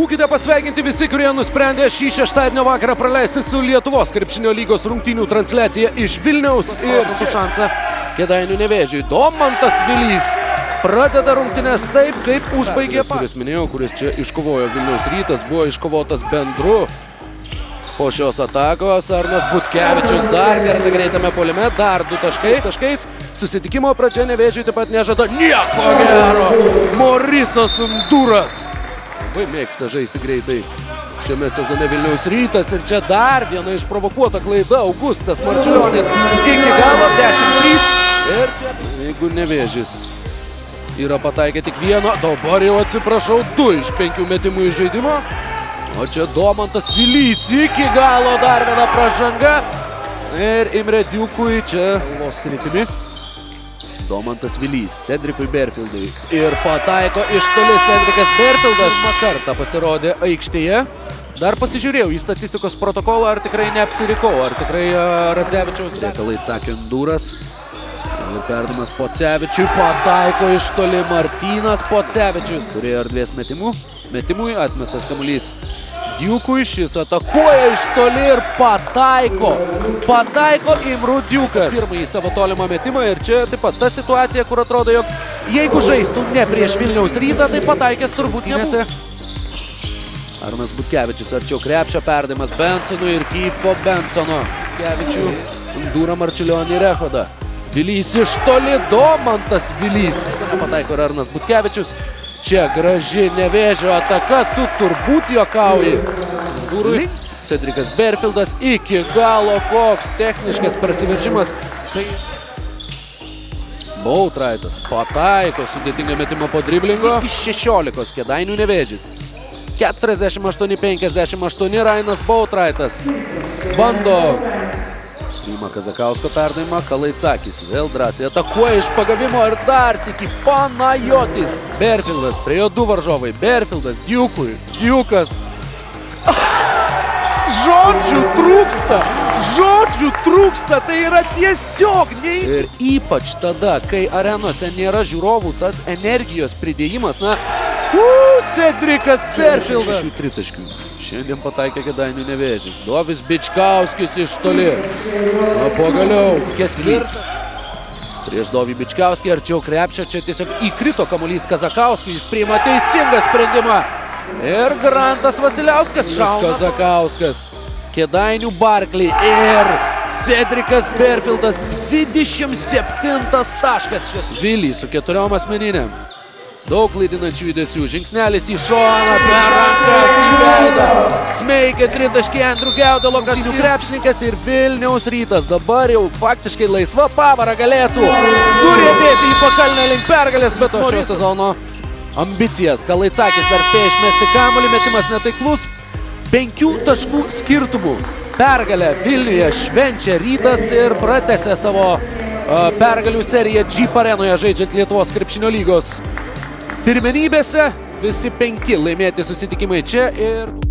Būkite pasveikinti visi, kurie nusprendė šį šeštadienio vakarą praleisti su Lietuvos krepšinio lygos rungtynių transliacija iš Vilniaus ir čia šansą Kedainių nevėžiui. Domantas Vilys pradeda rungtynės taip, kaip užbaigė. Kuris minėjau, kuris čia iškovojo Vilniaus rytas, buvo iškovotas bendru. Po šios atakos Arnas Butkevičius dar kartą greitame polime, dar du taškais. taškais. Susitikimo pradžia nevėžiui taip pat nežada nieko gero. Morisas Unduras labai mėgsta žaisti greitai. Šiame sezone Vilniaus rytas ir čia dar viena išprovokuota klaida. Augustas Marčiulionis iki galo 10-3. Ir čia, jeigu nevėžys, yra pataikę tik vieno, dabar jau atsiprašau, du iš penkių metimų iš žaidimo. O čia Domantas Vilys iki galo dar viena pražanga. Ir Imre Diukui čia Vos rytimi. Domantas Vilys, Cedrikui Berfieldui. Ir pataiko iš toli Cedrikas Berfieldas. Pirmą kartą pasirodė aikštėje. Dar pasižiūrėjau į statistikos protokolą, ar tikrai neapsirikau, ar tikrai uh, Radzevičiaus reikalai atsakė Enduras. Ir perdamas Pocevičiui, pataiko iš toli Martynas Pocevičius. Turėjo erdvės metimų. Metimui atmestas kamuolys Diukui, šis atakuoja iš toli ir pataiko. Pataiko Imru Diukas. Pirmąjį savo tolimą metimą ir čia taip pat ta situacija, kur atrodo, jog jeigu žaistų ne prieš Vilniaus rytą, tai pataikęs turbūt nebūtų. Arnas Butkevičius arčiau krepšio perdavimas Bensonui ir Kyfo Bensono. Kevičių, Dūra Marčiulionį Rehodą. Vilys iš toli, Domantas Vilys. Pataiko ir Arnas Butkevičius. Čia graži nevėžio ataka, tu turbūt juokauji. Sandūrui, Cedrikas Berfieldas iki galo koks techniškas prasiveržimas. Kai... Bautraitas pataiko sudėtingą metimą po driblingo. Iš 16 kėdainių nevėžys. 48-58 Rainas Bautraitas. Bando Priima Kazakausko perdavimą, Kalaitsakis vėl drąsiai atakuoja iš pagavimo ir dar sėki Panajotis. Berfieldas, prie jo du varžovai. Berfieldas, Diukui, Diukas. Žodžių trūksta, žodžių trūksta, tai yra tiesiog nei... Ir ypač tada, kai arenose nėra žiūrovų, tas energijos pridėjimas, na, Uh, Cedrikas Berfieldas. Šešių tritaškių. Šiandien pataikė Kedainių nevėžys. Dovis Bičkauskis iš toli. O pagaliau Kesvilys. Prieš Dovį Bičkauskį arčiau krepšio. Čia tiesiog įkrito kamuolys Kazakauskui. Jis priima teisingą sprendimą. Ir Grantas Vasiliauskas šauna. Kazakauskas. Kedainių Barkley. Ir Cedrikas Berfieldas 27 taškas šis. Vilį su keturiom asmeninėm. Daug klaidinančių judesių. Žingsnelis į šoną, per rankas į veidą. Smeigia tritaškį Andrew Geudalo, kasinių krepšininkas ir Vilniaus rytas. Dabar jau faktiškai laisva pavara galėtų nurėdėti į pakalnę link pergalės, bet to šio sezono ambicijas. Kalaitsakis dar spėja išmesti kamuolį, metimas netaiklus. Penkių taškų skirtumų. Pergalę Vilniuje švenčia rytas ir pratęsė savo pergalių seriją Jeep arenoje žaidžiant Lietuvos krepšinio lygos pirmenybėse. Visi penki laimėti susitikimai čia ir...